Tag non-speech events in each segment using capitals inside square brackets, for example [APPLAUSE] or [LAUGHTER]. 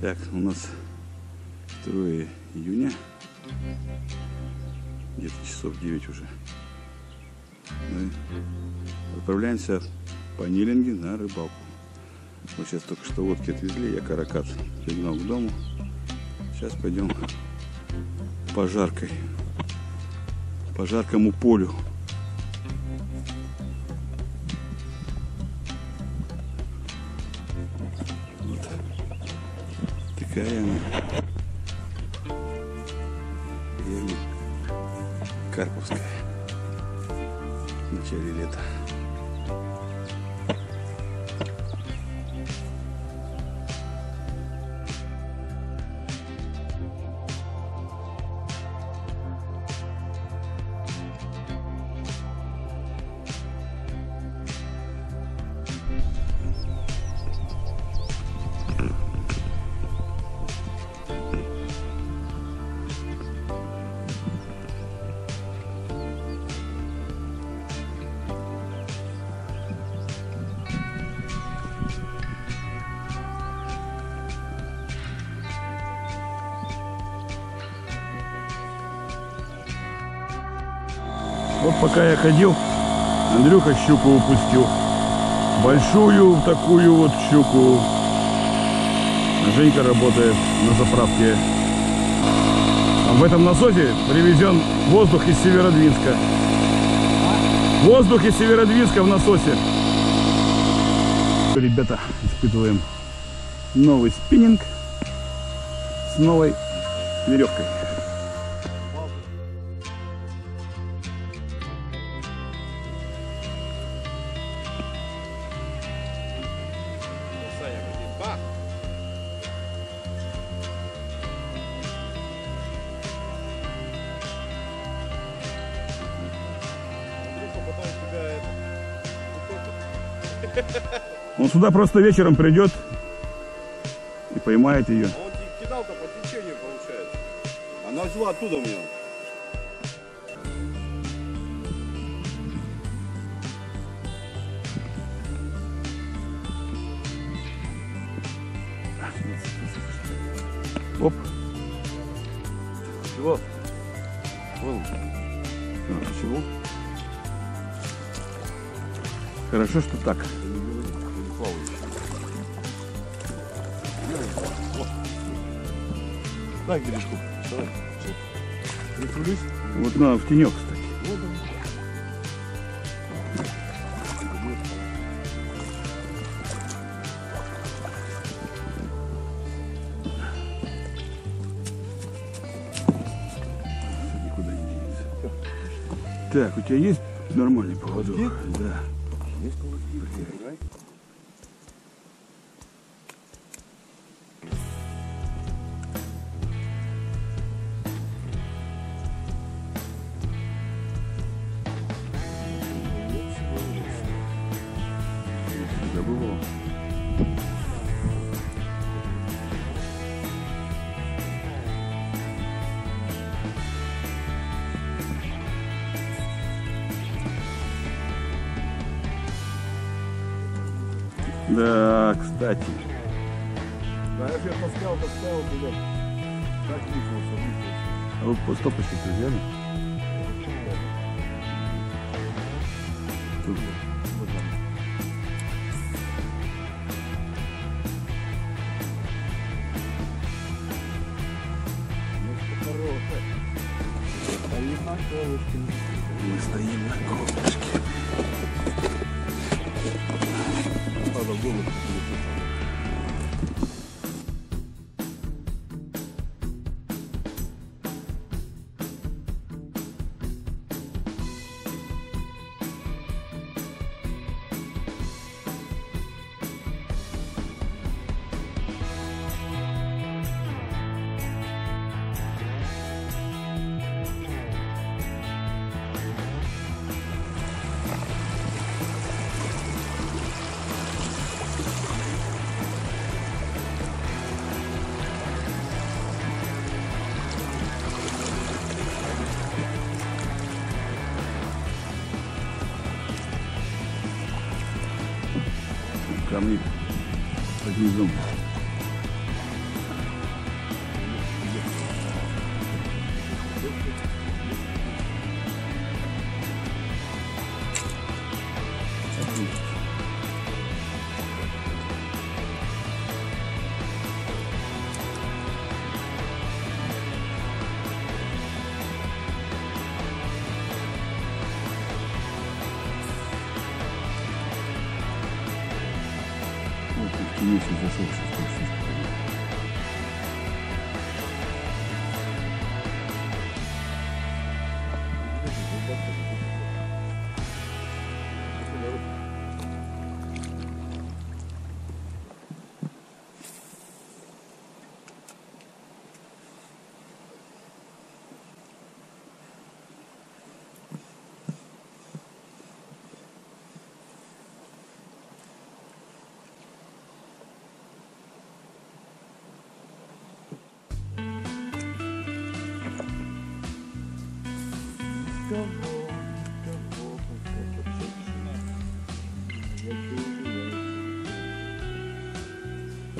Так, у нас 2 июня. Где-то часов 9 уже. Мы отправляемся по Нилинге на рыбалку. Вот сейчас только что водки отвезли, я каракат пригнал к дому. Сейчас пойдем по жаркой, по жаркому полю. Такая она. Карповская. Вот пока я ходил, Андрюха щуку упустил. Большую такую вот щуку. Женька работает на заправке. А в этом насосе привезен воздух из Северодвинска. Воздух из Северодвинска в насосе. Ребята, испытываем новый спиннинг с новой веревкой. Сюда просто вечером придет и поймает ее. А он ки- кидал-то по течению, получается. Она взяла оттуда у меня. Оп. Чего? Вон. А, чего? Хорошо, что так. Дай бережку. Давай. Притулись. Вот надо в тенек, кстати. Не денется. Так, у тебя есть нормальный поводок? Да. Да, кстати. Да, я же таскал, таскал, блядь. Так вышел, вышел. А вы по стопочке-то взяли? Камни под низом.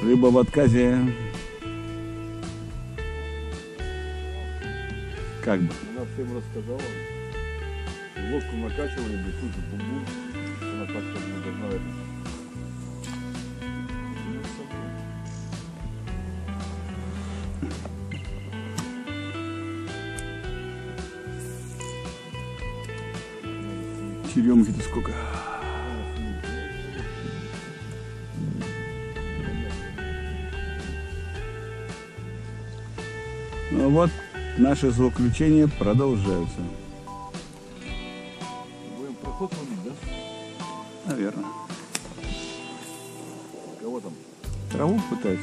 Рыба в отказе. Как бы. Она всем рассказала. Лодку накачивали, без тут бум Она так как не должна это. Черемухи-то сколько. Ну вот, наши злоключения продолжаются. Будем проход ловить, да? Наверное. Кого там Траву неудачно?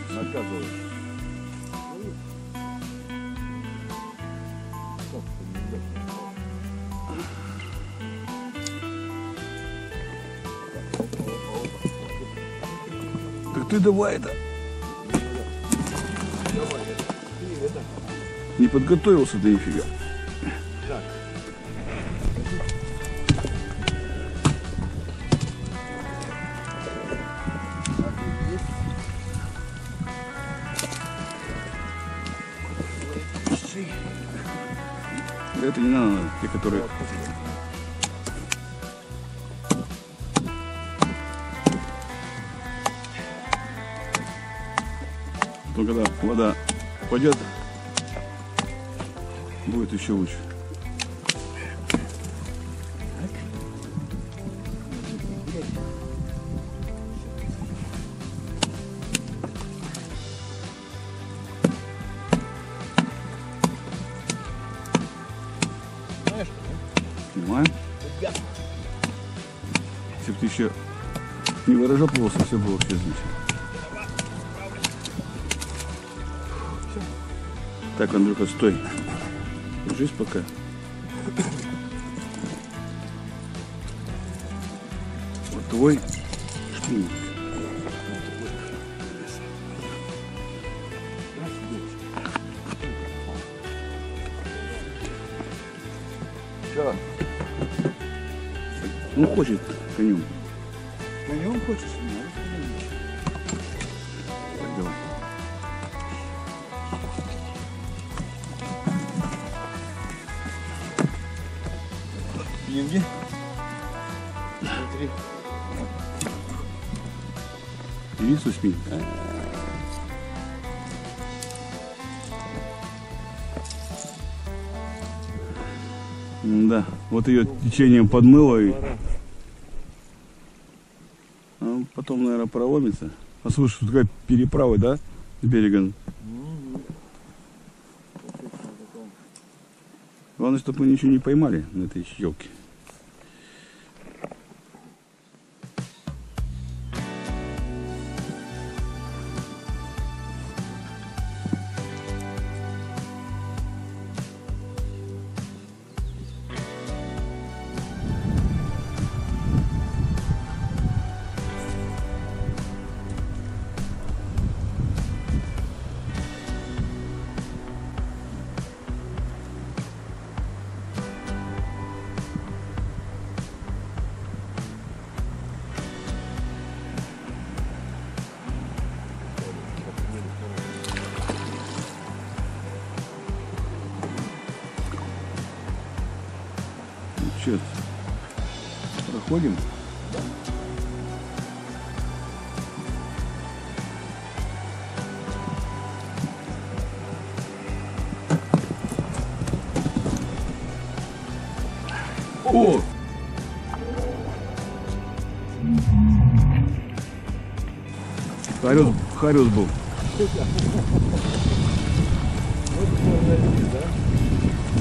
Так ты давай это. Не подготовился нифига. Так. Это не надо, те, которые... То когда вода пойдет, будет еще лучше. Понимаем? Если бы ты еще не выражал плохо, все было вообще замечательно. Так, Андрюха, стой. Держись пока. Вот твой шпинник. Ну, хочет конем. Конем хочешь? Так, давай. Деньги? Смотри. Иди свой спиннинг. Да, вот ее течением подмыло и а потом, наверное, проломится. А слушай, тут такая переправа, да, с берега? Главное, чтобы мы ничего не поймали на этой елке. Что, проходим? О! Хариус, Хариус был.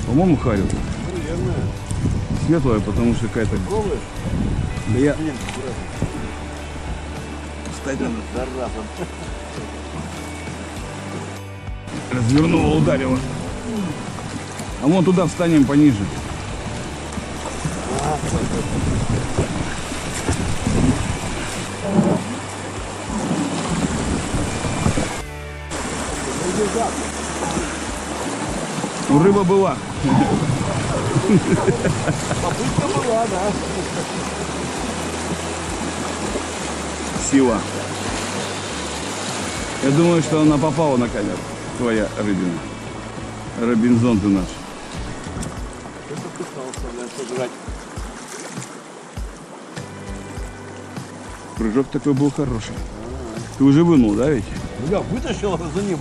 По-моему, Хариус. Наверное. Светлая, потому что какая-то... Пробуешь? Да я... Встать надо. Развернула, ударила. А вон туда встанем пониже. Рыба была. [LAUGHS] Попытка была, да. Сила. Я думаю, что она попала на камеру. Твоя рыбина. Робинзон ты наш. Кто-то пытался, да, сожрать. Прыжок такой был хороший. Ты уже вынул, да ведь? Ну, я вытащил, а за ним.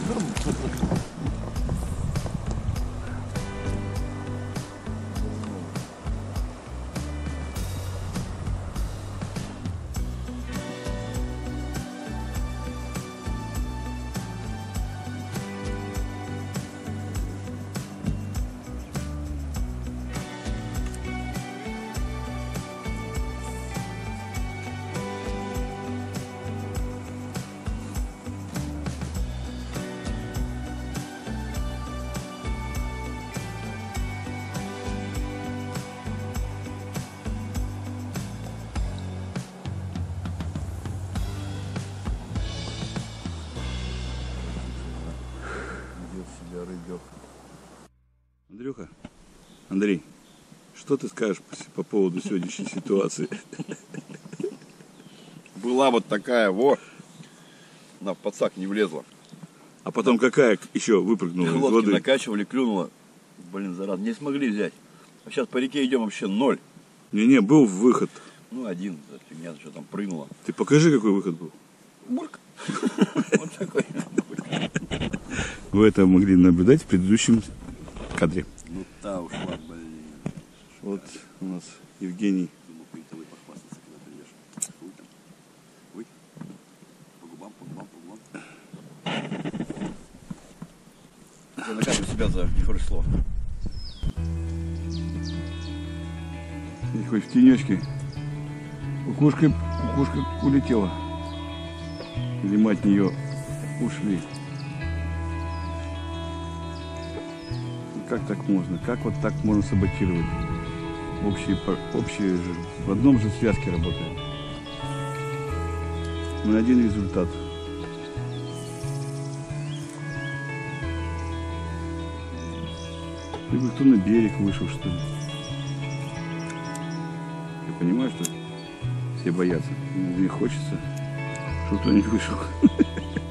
Что ты скажешь по, по поводу сегодняшней ситуации? Была вот такая, во. На подсак не влезла. А потом какая еще выпрыгнула из воды? накачивали, клюнула. Блин, зараз не смогли взять. А сейчас по реке идем вообще ноль. Не-не, был выход. Ну, один, фигня, что там прыгнула. Ты покажи, какой выход был. Бурк. [LAUGHS] Вот такой. Вы это могли наблюдать в предыдущем кадре. Ну, та ушла, блин. Вот у нас Евгений. Думал, принтовый похвастаться, когда придешь. Ой, там. Ой. По губам, по губам, по губам. Я наказываю себя за нехорошее слово. И хоть в тенечке. Кукушка, кукушка улетела. Или мы от нее ушли. Как так можно? Как вот так можно саботировать? Общие, общие в одном же связке работаем. На один результат. Либо кто на берег вышел, что ли. Я понимаю, что все боятся. Мне хочется, чтобы кто-нибудь вышел. [LAUGHS]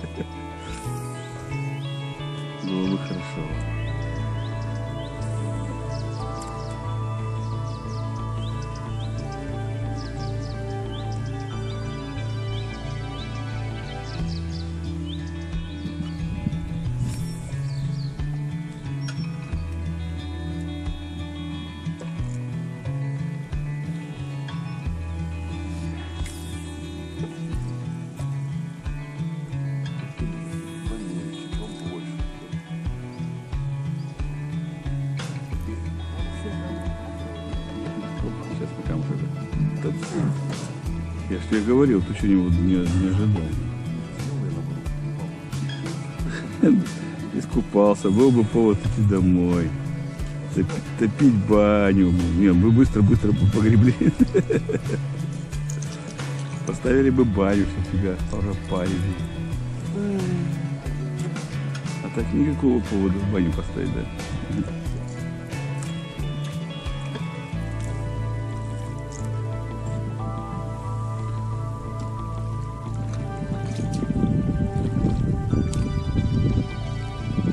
говорил, ты что-нибудь не, не ожидал. [LAUGHS] Искупался, был бы повод идти домой. Топи- Топить баню. Не, мы быстро-быстро бы погребли. [LAUGHS] Поставили бы баню, что тебя пропарили. А так никакого повода в баню поставить, да?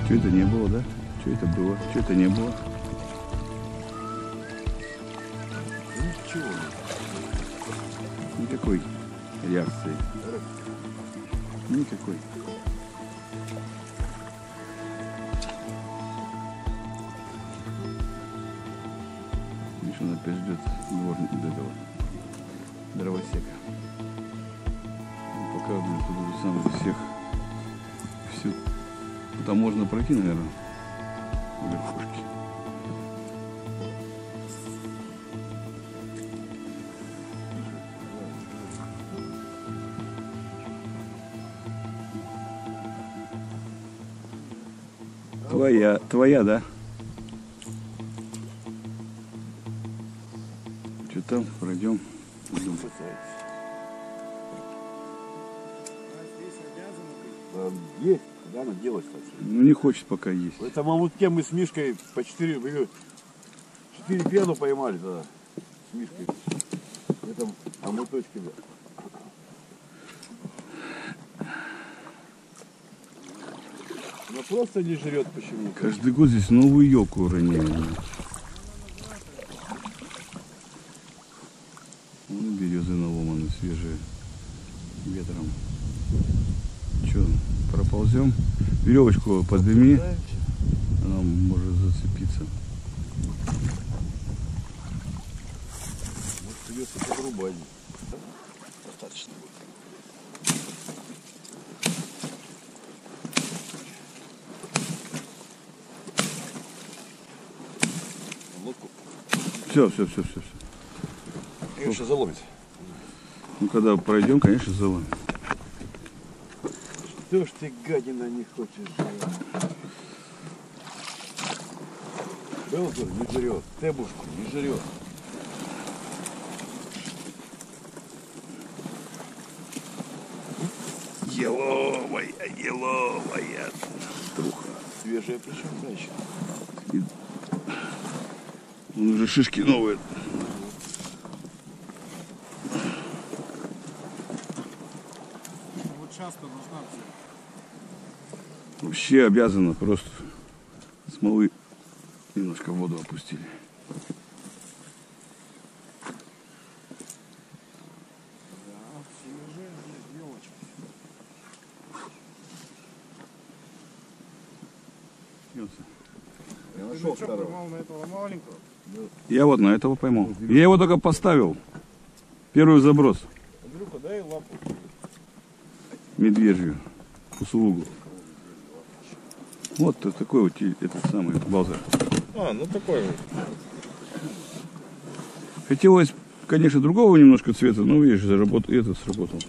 Что это не было, да? Что это было? Что это не было? Ничего. Никакой реакции. Никакой. Видишь, он опять ждет дворник этого дровосека. Пройти, наверное, верхушки. Твоя, твоя, да? Хочет пока есть. В этом омутке мы с Мишкой по 4, 4 пену поймали тогда. С Мишкой. В этом да. Она просто не жрет почему-то. Каждый год здесь новую елку роняют. Веревочку подними, она может зацепиться. Может, придется подрубать. Достаточно будет. Все, все, все, все, все. Конечно, заломит. Ну когда пройдем, конечно, залом. Что ж ты, гадина, не хочешь жрать? Белзур не жрет, Тебушку не жрет. Еловая, еловая труха. Свежая причем женщина. Он уже шишки новые. Вот часто нужна Вообще обязано просто смолы немножко в воду опустили. Я нашел Что, второго. поймал на этого маленького? Я вот на этого поймал. Я его только поставил. Первый заброс. Медвежью. Кусулугу. Вот такой вот этот самый балзер. А, ну такой вот. Хотелось, конечно, другого немножко цвета, но видишь, заработал, этот сработал.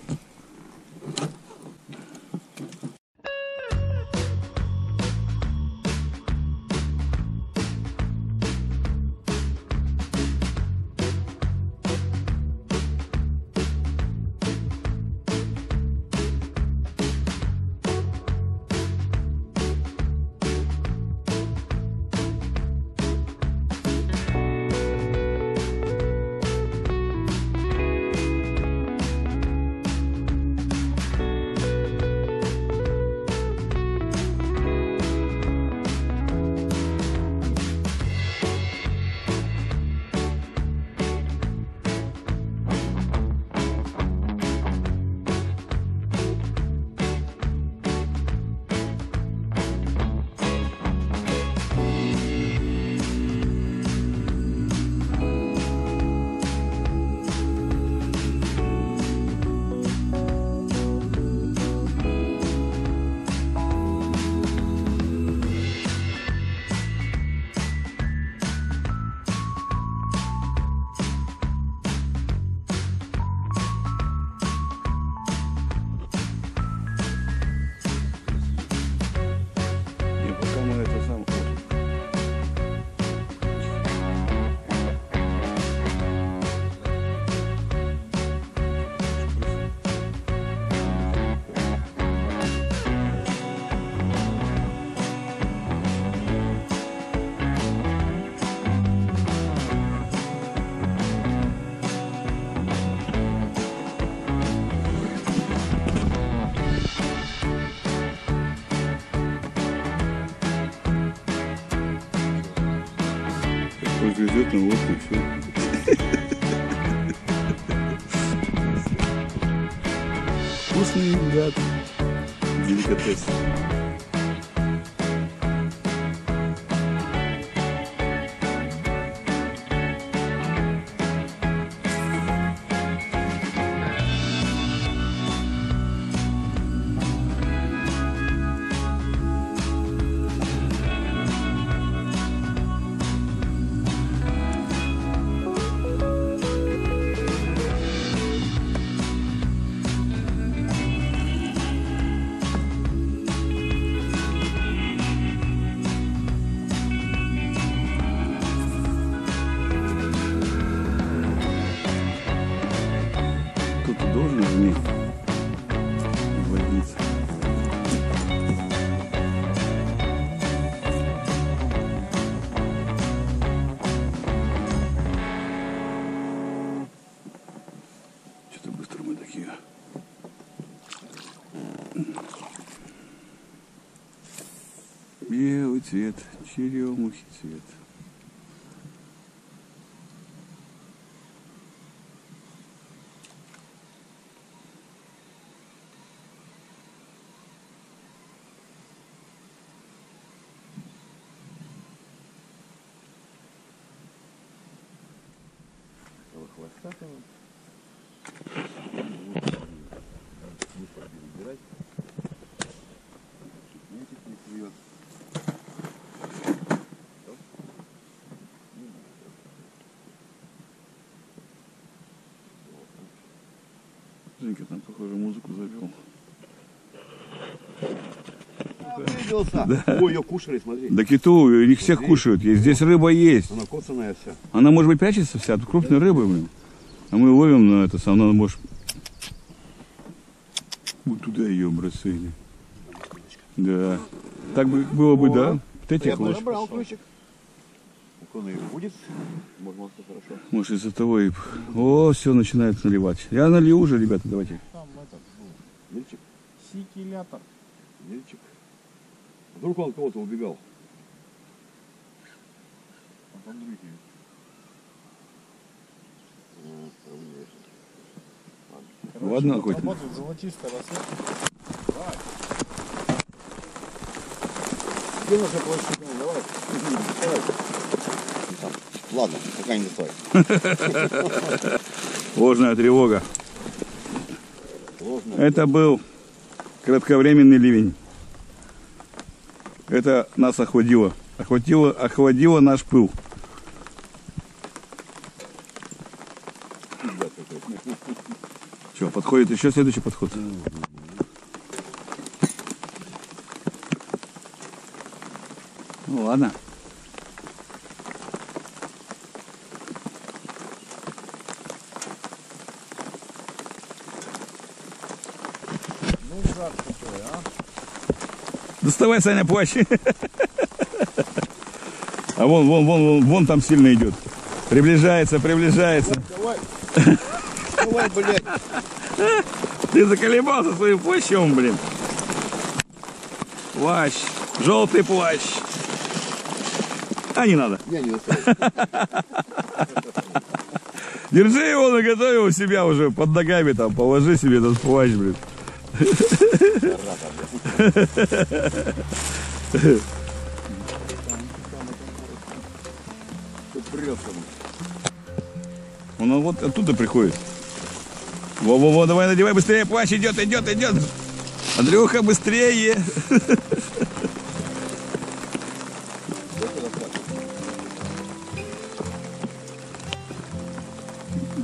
Идет на лодку и все. Вкусный гад. Деликатес. Белый цвет, черемухи цвет. Женька там, похоже, музыку завел. Обиделся. Ой, ее кушали, смотри. Да киту, их всех кушают. И Здесь рыба есть. Она коцаная вся. Она, может быть, прячется вся от крупной рыбы, блин. А мы ловим на это, сам надо, может... Вот туда ее бросили. Да. Так бы было бы, да? Вот этих Я забрал ключик. Он и будет. Хорошо. Может, из-за того и... О, все, начинает наливать. Я налью уже, ребята, давайте. Там этот был. Мельчик, Сикилятор. мельчик. Вдруг он от кого-то убегал. А там другие. Короче, Ладно, хоть- работает золотистая рассветка. Где наша площадь? Ну, давай. Давай. Ладно, пока не доставай. [LAUGHS] Ложная тревога. Сложно. Это был кратковременный ливень. Это нас охватило. Охватило, охватило наш пыл. Что, подходит еще следующий подход? Ну ладно. Ну, жар какой, а? Доставай, Саня, плащ. А вон, вон, вон, вон, вон там сильно идет. Приближается, приближается. Давай. Давай, блядь. Ты заколебался своим плащом, блин. Плащ. Желтый плащ. А не надо. Я не. Держи его наготове у себя уже под ногами там. Положи себе этот плащ, блин. Тут прет Он вот оттуда приходит. Во-во-во, давай надевай быстрее, плащ идет, идет, идет. Андрюха, быстрее.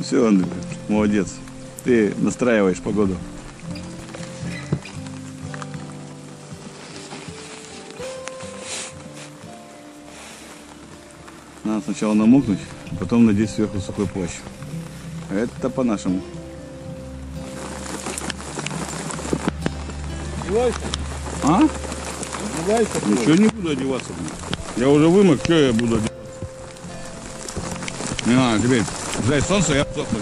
Все, Андрюха, молодец. Ты настраиваешь погоду. Сначала намокнуть, потом надеть сверху сухой плащ. Это по-нашему. Одевайся. А? Одевайся. Ничего не буду одеваться. Я уже вымок, что я буду одеваться? Не надо, теперь ждать солнце, я сохну.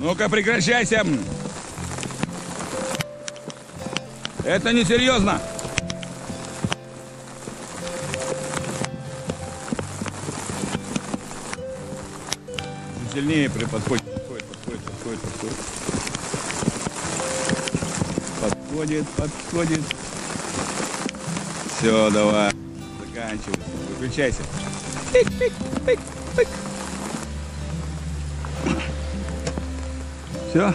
Ну-ка, прекращайся. Это несерьезно. Чуть Сильнее при- подходит, подходит, подходит, подходит, подходит. Подходит, подходит. Все, давай. Заканчивай. Выключайся. Пик, пик, пик, пик. Все.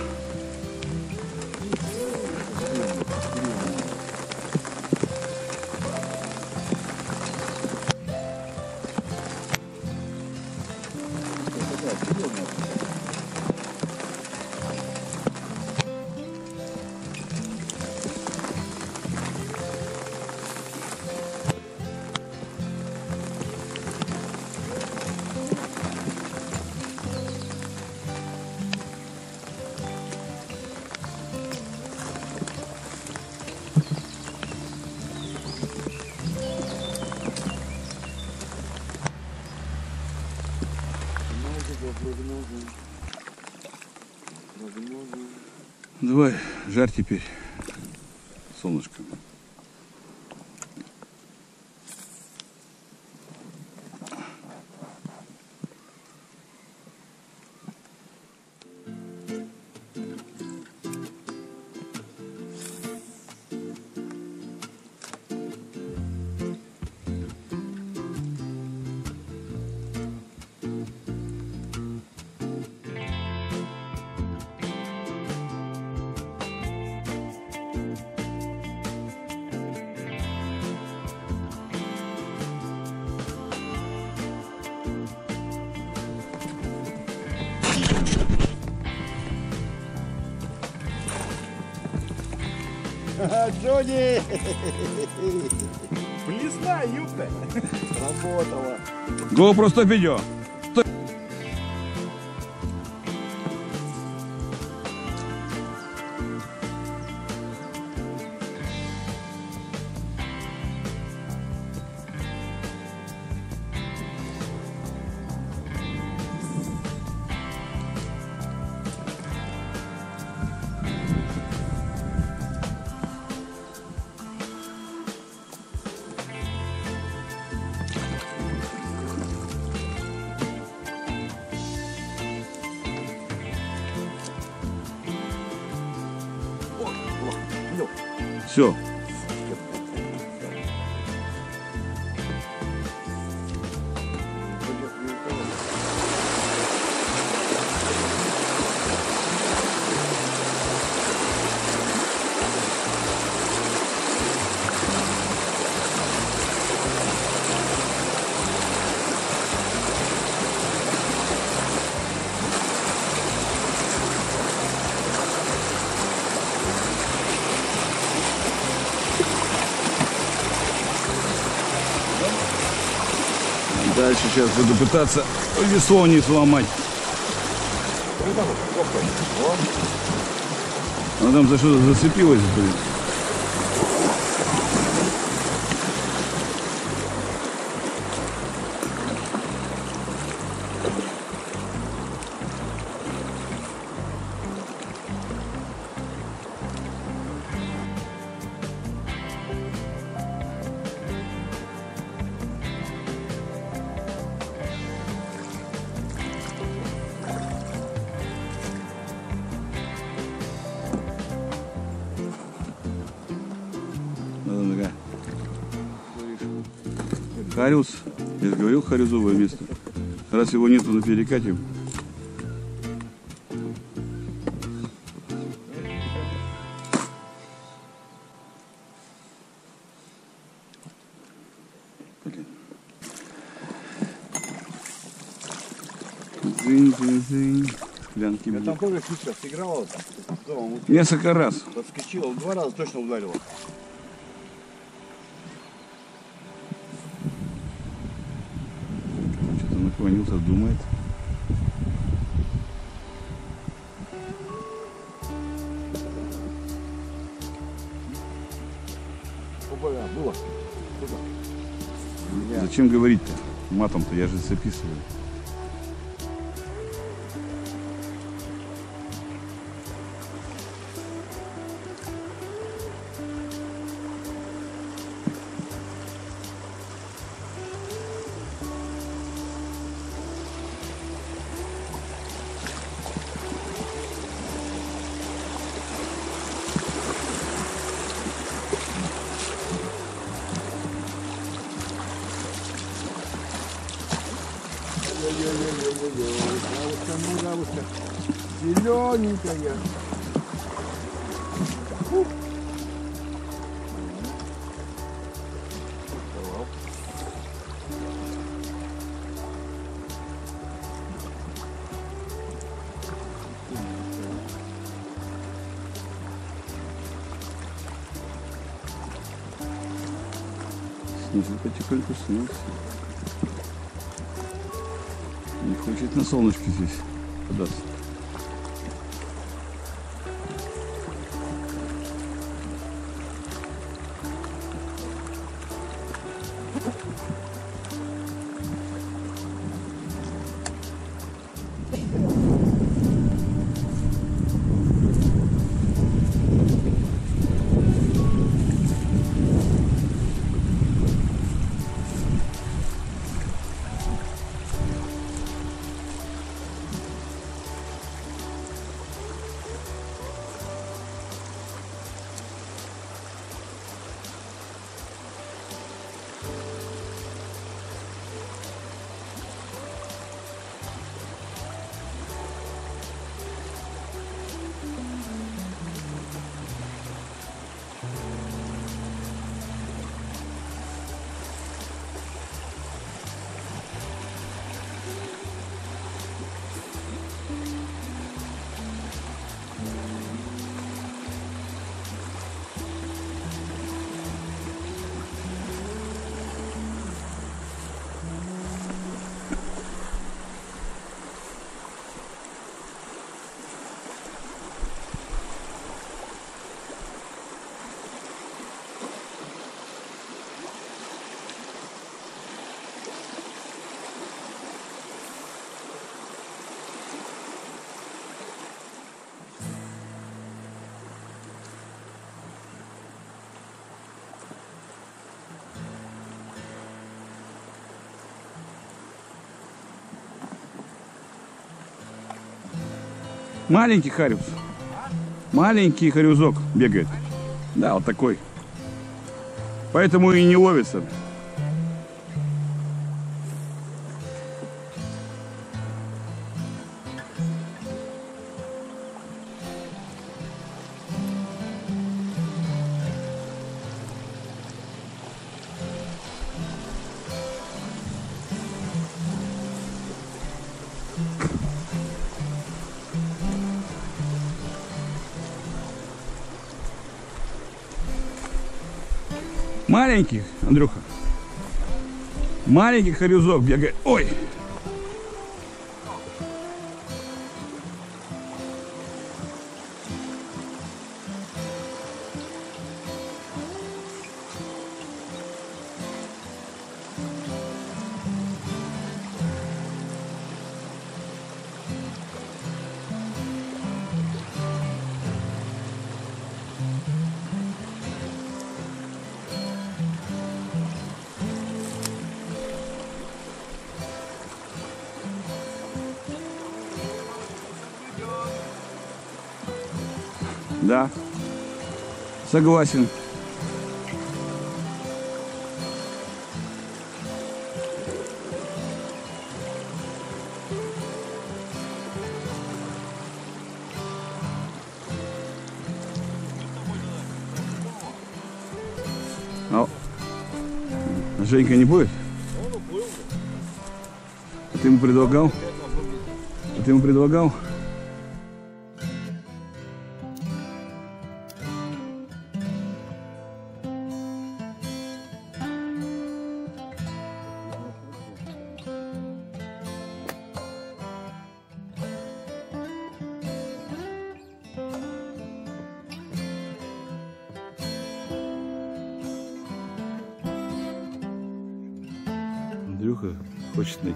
Давай, жарь теперь солнышко. Близна, юбка. Работала. GoPro 100 видео. Все. Дальше сейчас буду пытаться весло не сломать. Она там за что-то зацепилась, блин. Хариус. Я же говорил, харюзовое место. Раз его нету на перекате, Блин. Зынь, зынь, зынь. Клянки, Я там тоже фишка сыграла. Несколько раз. подскочила, два раза точно ударила. Что-то наклонился, думает. Опа, было. Куда? Зачем говорить-то? Матом-то я же записываю. Бабушка, ну, бабушка. Зелененькая. Фу. Снизу потихоньку снился. Хочет на солнышке здесь податься. Маленький хариус. Маленький харюзок бегает. Да, вот такой. Поэтому и не ловится. Маленький, Андрюха. Маленький харюзок бегает. Ой! Да. Согласен. А Женька не будет? А ты ему предлагал? А ты ему предлагал?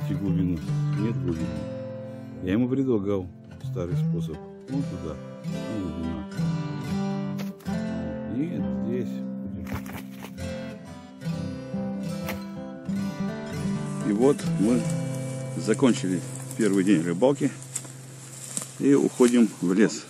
Найти глубину. Нет глубины. Я ему предлагал старый способ. Вон туда. Вон глубина. Нет, здесь. И вот мы закончили первый день рыбалки и уходим в лес.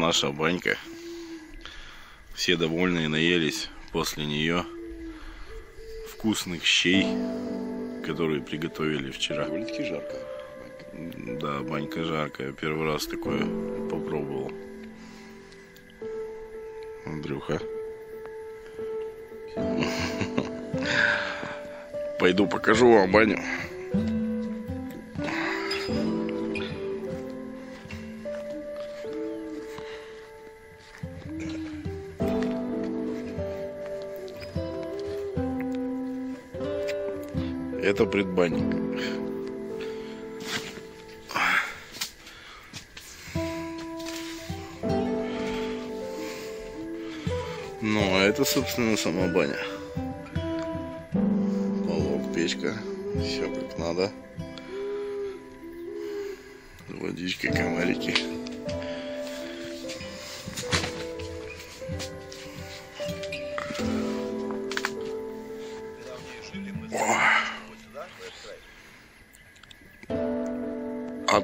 Наша банька. Все довольные наелись после нее вкусных щей, которые приготовили вчера. Довольно-таки жарко. Да, банька жаркая. Первый раз такое попробовал. Андрюха. Пойду покажу вам баню. Это предбанник. Ну, а это, собственно, сама баня. Полок, печка, все как надо. Водичка, комарики.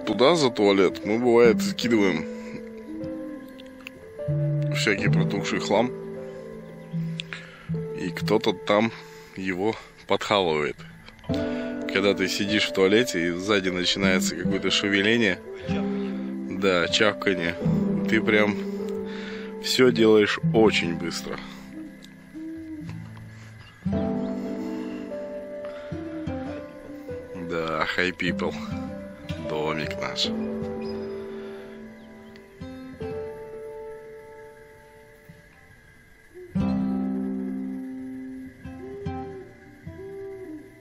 Туда за туалет мы бывает скидываем всякий протухший хлам. И кто-то там его подхалывает. Когда ты сидишь в туалете и сзади начинается какое-то шевеление, да, чавканье, ты прям все делаешь очень быстро. Да, хай people. Домик наш.